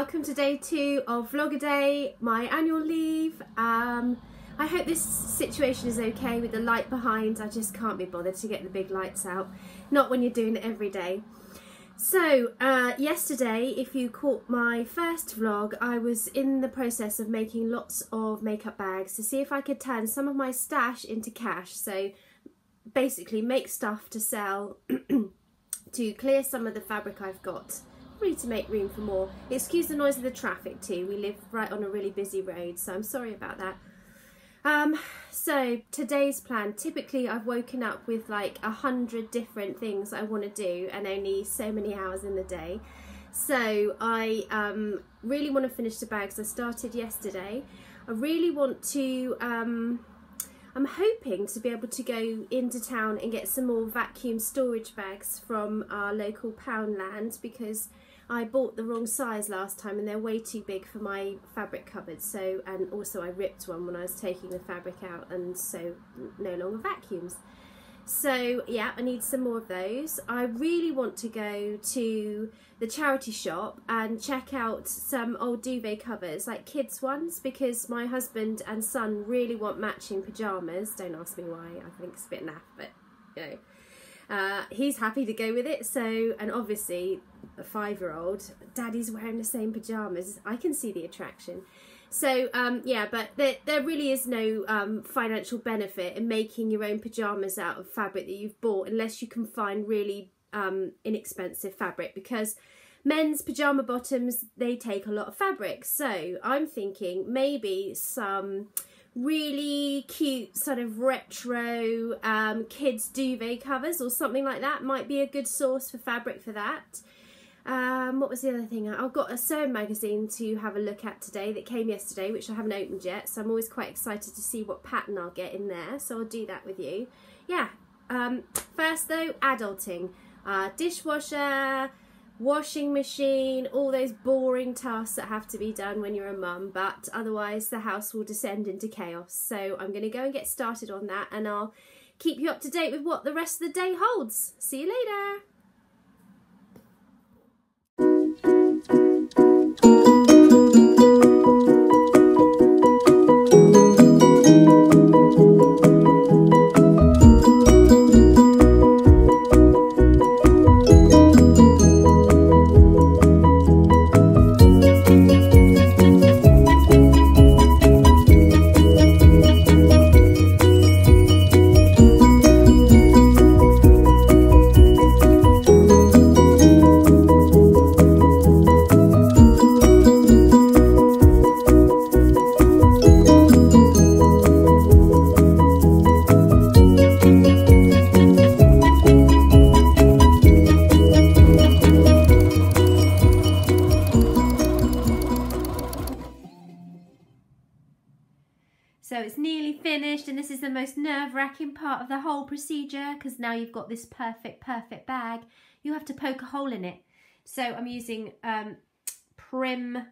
welcome to day two of Vlog-A-Day, my annual leave. Um, I hope this situation is okay with the light behind. I just can't be bothered to get the big lights out, not when you're doing it every day. So, uh, yesterday, if you caught my first vlog, I was in the process of making lots of makeup bags to see if I could turn some of my stash into cash. So, basically make stuff to sell to clear some of the fabric I've got really to make room for more. Excuse the noise of the traffic too, we live right on a really busy road, so I'm sorry about that. Um, so today's plan, typically I've woken up with like a hundred different things I want to do and only so many hours in the day. So I um, really want to finish the bags I started yesterday. I really want to, um, I'm hoping to be able to go into town and get some more vacuum storage bags from our local Poundland because I bought the wrong size last time and they're way too big for my fabric cupboard so and also I ripped one when I was taking the fabric out and so no longer vacuums. So yeah, I need some more of those. I really want to go to the charity shop and check out some old duvet covers, like kids ones, because my husband and son really want matching pyjamas. Don't ask me why, I think it's a bit naff, but you know. Uh, he's happy to go with it. So, and obviously, a five-year-old, daddy's wearing the same pajamas. I can see the attraction. So, um, yeah, but there, there really is no um, financial benefit in making your own pajamas out of fabric that you've bought unless you can find really um, inexpensive fabric because men's pajama bottoms, they take a lot of fabric. So I'm thinking maybe some really cute sort of retro um, kids duvet covers or something like that might be a good source for fabric for that. Um, what was the other thing? I've got a sewing magazine to have a look at today that came yesterday, which I haven't opened yet. So I'm always quite excited to see what pattern I'll get in there. So I'll do that with you. Yeah. Um, first though, adulting. Uh, dishwasher, washing machine, all those boring tasks that have to be done when you're a mum, but otherwise the house will descend into chaos. So I'm going to go and get started on that and I'll keep you up to date with what the rest of the day holds. See you later. Most nerve-wracking part of the whole procedure because now you've got this perfect, perfect bag. You have to poke a hole in it. So I'm using um, Prym, uh,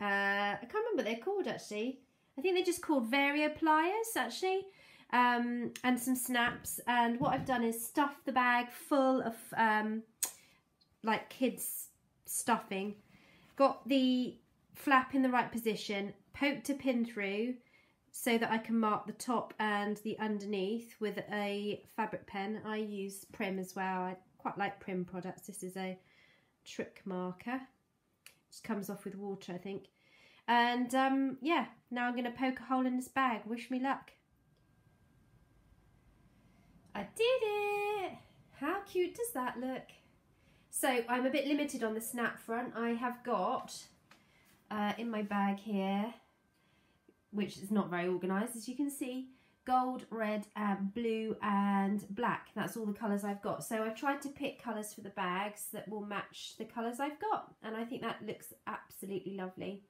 I can't remember what they're called actually. I think they're just called Vario pliers actually. Um, and some snaps and what I've done is stuff the bag full of um, like kids stuffing. Got the flap in the right position, poked a pin through, so that I can mark the top and the underneath with a fabric pen. I use Prym as well. I quite like Prym products. This is a trick marker. Just comes off with water, I think. And um, yeah, now I'm going to poke a hole in this bag. Wish me luck. I did it! How cute does that look? So I'm a bit limited on the snap front. I have got uh, in my bag here which is not very organised as you can see. Gold red and blue and black. That's all the colours I've got. So I've tried to pick colours for the bags that will match the colours I've got and I think that looks absolutely lovely.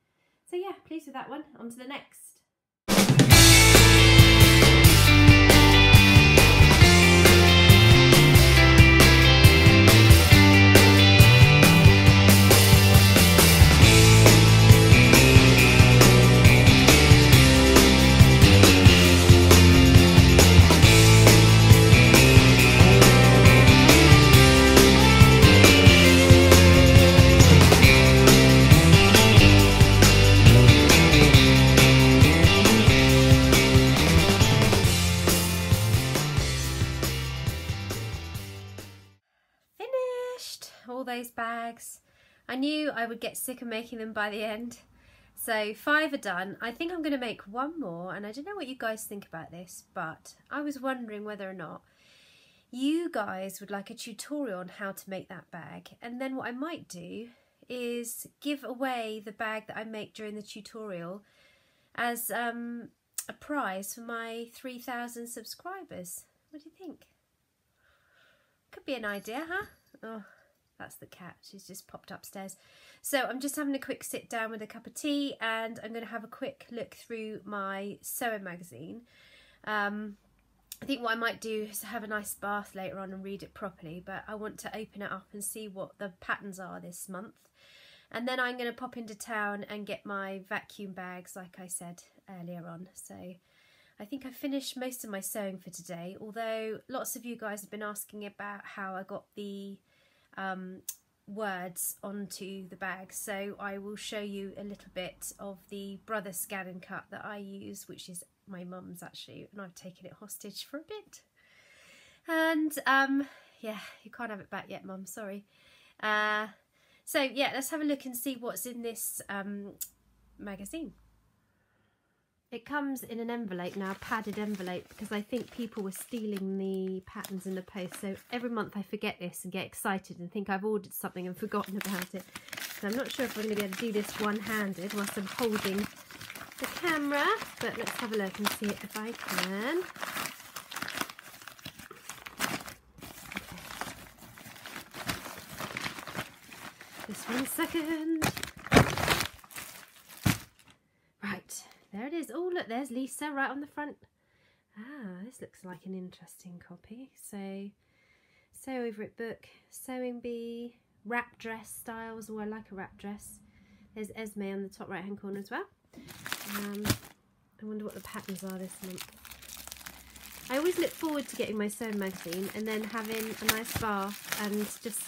So yeah pleased with that one. On to the next bags. I knew I would get sick of making them by the end. So five are done. I think I'm going to make one more and I don't know what you guys think about this, but I was wondering whether or not you guys would like a tutorial on how to make that bag. And then what I might do is give away the bag that I make during the tutorial as um, a prize for my 3,000 subscribers. What do you think? Could be an idea, huh? Oh, that's the cat. She's just popped upstairs. So I'm just having a quick sit down with a cup of tea and I'm going to have a quick look through my sewing magazine. Um, I think what I might do is have a nice bath later on and read it properly, but I want to open it up and see what the patterns are this month. And then I'm going to pop into town and get my vacuum bags, like I said earlier on. So I think I've finished most of my sewing for today, although lots of you guys have been asking about how I got the um, words onto the bag. So I will show you a little bit of the brother scan and cut that I use, which is my mum's actually, and I've taken it hostage for a bit. And um, yeah, you can't have it back yet, mum, sorry. Uh, so yeah, let's have a look and see what's in this um, magazine. It comes in an envelope now, padded envelope, because I think people were stealing the patterns in the post. So every month I forget this and get excited and think I've ordered something and forgotten about it. So I'm not sure if I'm going to be able to do this one-handed whilst I'm holding the camera, but let's have a look and see if I can. Just one second. Right, there it is. Oh, look, there's Lisa right on the front. Ah, this looks like an interesting copy. So, Sew Over It book, Sewing Bee, wrap dress styles. Oh, I like a wrap dress. There's Esme on the top right hand corner as well. Um, I wonder what the patterns are this month. I always look forward to getting my sewing magazine and then having a nice bath and just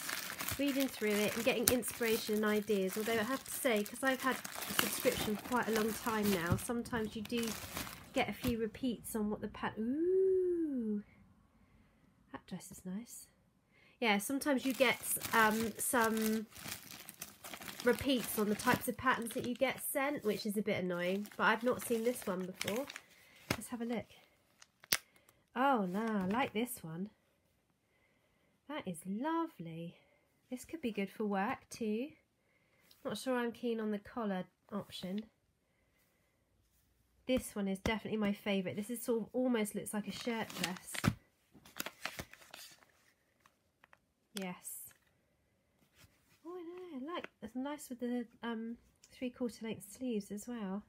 reading through it and getting inspiration and ideas. Although I have to say, because I've had a subscription for quite a long time now, sometimes you do get a few repeats on what the pattern... Ooh! That dress is nice. Yeah, sometimes you get um, some repeats on the types of patterns that you get sent, which is a bit annoying. But I've not seen this one before. Let's have a look. Oh, no, I like this one. That is lovely. This could be good for work too. Not sure I'm keen on the collar option. This one is definitely my favourite. This is sort of almost looks like a shirt dress. Yes. Oh, I. I like it's nice with the um, three quarter length sleeves as well.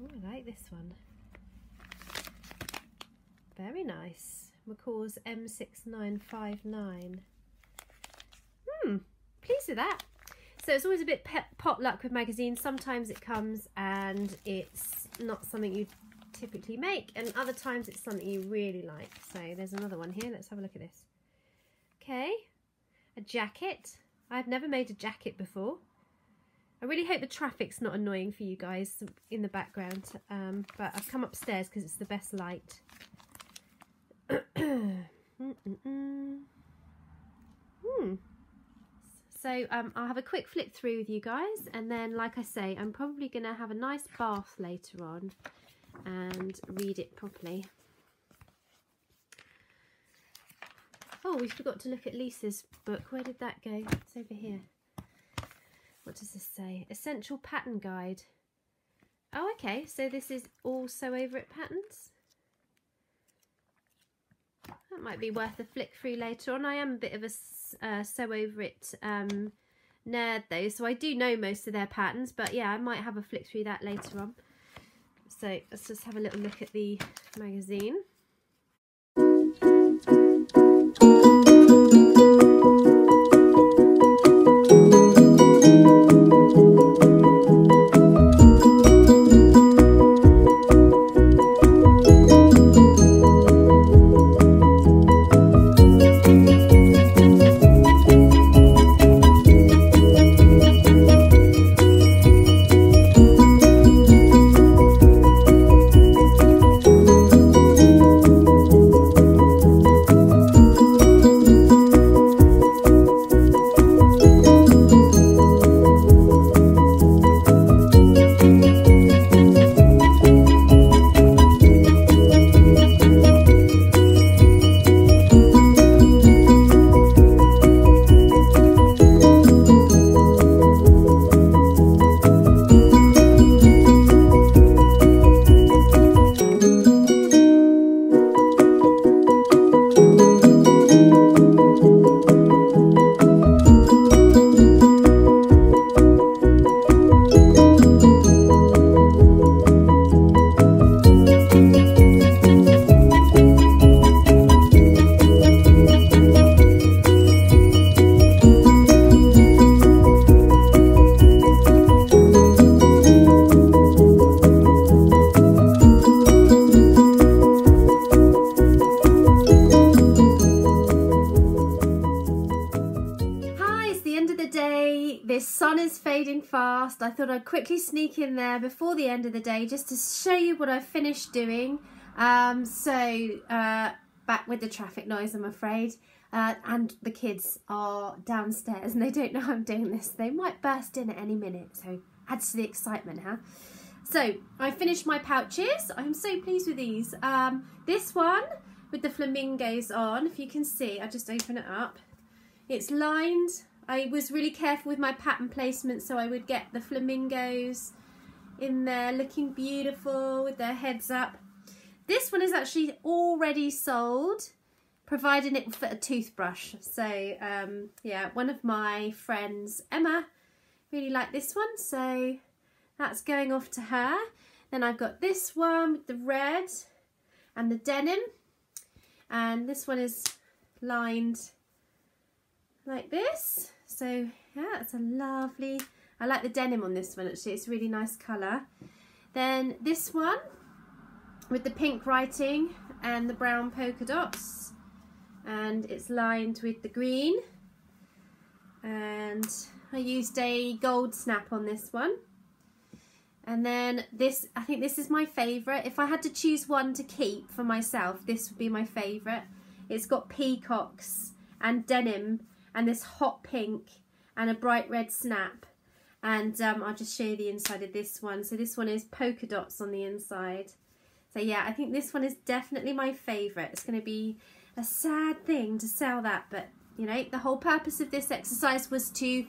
Oh, I like this one. Very nice. McCall's M6959 hmm, pleased with that. So it's always a bit pot luck with magazines. Sometimes it comes and it's not something you typically make and other times it's something you really like. So there's another one here. Let's have a look at this. Okay, a jacket. I've never made a jacket before. I really hope the traffic's not annoying for you guys in the background, um, but I've come upstairs because it's the best light. So um, I'll have a quick flip through with you guys and then like I say I'm probably going to have a nice bath later on and read it properly. Oh, we forgot to look at Lisa's book. Where did that go? It's over here. What does this say? Essential Pattern Guide. Oh, okay. So this is all Sew Over It patterns. That might be worth a flick through later on. I am a bit of a uh, sew over it um, nerd though, so I do know most of their patterns, but yeah, I might have a flick through that later on. So let's just have a little look at the magazine. Thought I'd quickly sneak in there before the end of the day just to show you what I've finished doing. Um, so, uh, back with the traffic noise, I'm afraid. Uh, and the kids are downstairs and they don't know I'm doing this. They might burst in at any minute, so adds to the excitement, huh? So, I finished my pouches. I'm so pleased with these. Um, this one with the flamingos on, if you can see, I just open it up. It's lined. I was really careful with my pattern placement so I would get the flamingos in there looking beautiful with their heads up. This one is actually already sold, providing it for a toothbrush. So um, yeah, one of my friends, Emma, really liked this one. So that's going off to her. Then I've got this one with the red and the denim. And this one is lined like this. So yeah, it's a lovely, I like the denim on this one actually, it's a really nice colour. Then this one with the pink writing and the brown polka dots. And it's lined with the green. And I used a gold snap on this one. And then this I think this is my favourite. If I had to choose one to keep for myself this would be my favourite. It's got peacocks and denim and this hot pink and a bright red snap. And um, I'll just show you the inside of this one. So this one is polka dots on the inside. So yeah I think this one is definitely my favourite it's going to be a sad thing to sell that but you know the whole purpose of this exercise was to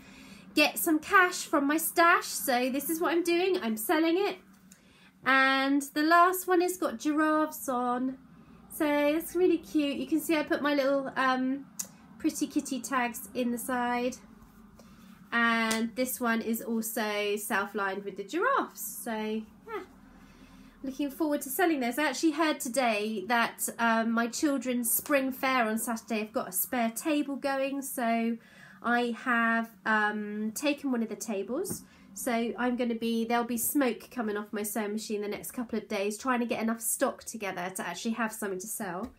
get some cash from my stash. So this is what I'm doing. I'm selling it. And the last one has got giraffes on. So it's really cute. You can see I put my little um, pretty kitty tags in the side and this one is also self-lined with the giraffes so yeah looking forward to selling those. I actually heard today that um, my children's spring fair on Saturday have got a spare table going so I have um, taken one of the tables so I'm going to be, there'll be smoke coming off my sewing machine the next couple of days, trying to get enough stock together to actually have something to sell.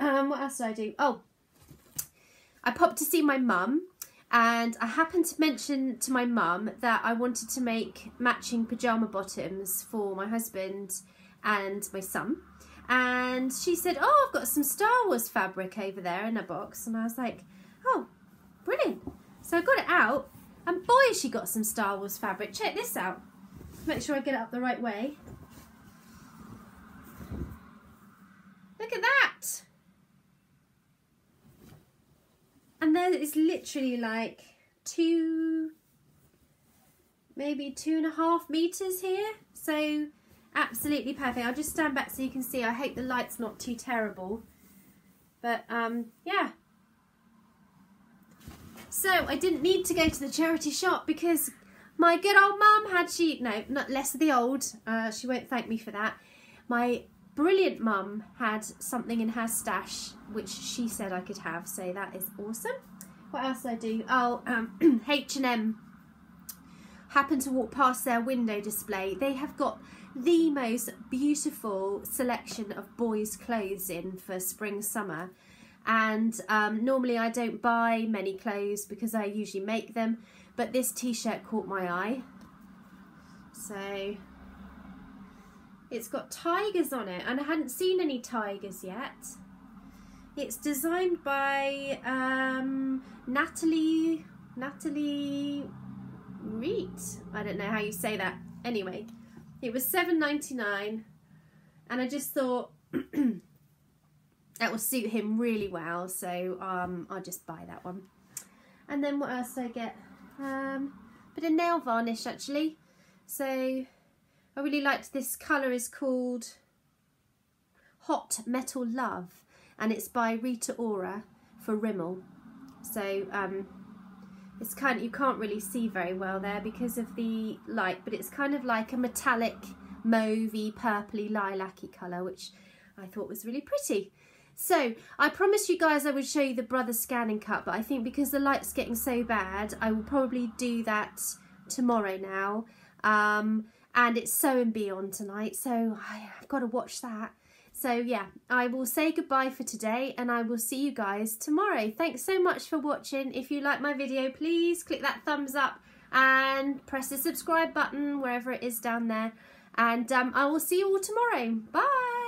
Um, what else did I do? Oh, I popped to see my mum and I happened to mention to my mum that I wanted to make matching pyjama bottoms for my husband and my son. And she said, oh, I've got some Star Wars fabric over there in a box. And I was like, oh, brilliant. So I got it out and boy, she got some Star Wars fabric. Check this out. Make sure I get it up the right way. Look at that. And there is literally like two maybe two and a half meters here. So absolutely perfect. I'll just stand back so you can see. I hope the light's not too terrible. But um yeah. So I didn't need to go to the charity shop because my good old mum had she no not less of the old. Uh, she won't thank me for that. My brilliant mum had something in her stash which she said I could have so that is awesome. What else I do? Oh um, H&M happened to walk past their window display. They have got the most beautiful selection of boys clothes in for spring summer. And um, normally I don't buy many clothes because I usually make them but this t-shirt caught my eye. So it's got tigers on it and I hadn't seen any tigers yet. It's designed by um, Natalie, Natalie Reet. I don't know how you say that. Anyway, it was seven ninety nine, and I just thought that will suit him really well, so um, I'll just buy that one. And then what else did I get? Um, bit of nail varnish actually. So I really liked this colour is called Hot Metal Love and it's by Rita Ora for Rimmel. So um, it's kind of, you can't really see very well there because of the light, but it's kind of like a metallic mauvey, purpley, lilac-y colour, which I thought was really pretty. So I promised you guys I would show you the Brother ScanNCut, but I think because the light's getting so bad, I will probably do that tomorrow now. Um, and it's Sewing Bee on tonight so I've got to watch that so yeah I will say goodbye for today and I will see you guys tomorrow thanks so much for watching if you like my video please click that thumbs up and press the subscribe button wherever it is down there. And um, I will see you all tomorrow. Bye.